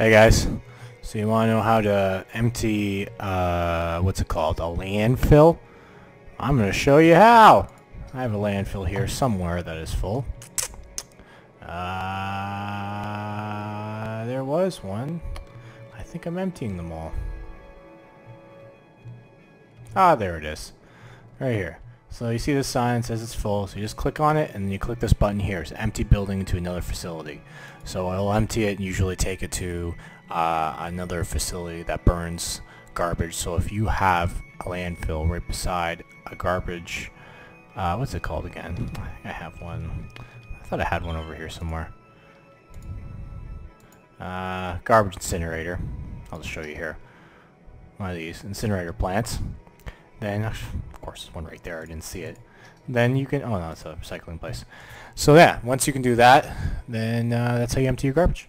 Hey guys, so you want to know how to empty, uh, what's it called, a landfill? I'm going to show you how. I have a landfill here somewhere that is full. Uh, there was one. I think I'm emptying them all. Ah, there it is. Right here. So you see the sign says it's full, so you just click on it and then you click this button here. It's empty building to another facility. So I'll empty it and usually take it to uh, another facility that burns garbage. So if you have a landfill right beside a garbage, uh, what's it called again? I have one. I thought I had one over here somewhere. Uh, garbage incinerator. I'll just show you here. One of these incinerator plants. Then, there's one right there. I didn't see it. Then you can, oh no, it's a recycling place. So yeah, once you can do that, then uh, that's how you empty your garbage.